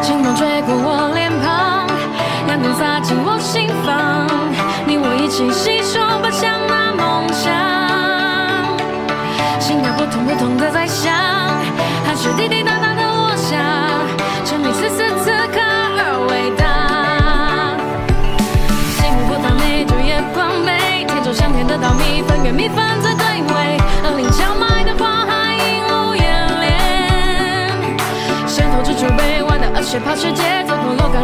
轻风吹过我脸庞，阳光洒进我心房，你我一起携手奔向那梦想。心跳扑通扑通的在响，汗水滴滴答答的落下，生命此时此刻而伟大。幸福不当美，就夜光美，天走向天得到蜜蜂，愿蜜蜂在对味，恶灵荞麦的花海映入眼帘。渗透着储备谁怕世界，走过洛冈的小镇，远离小吃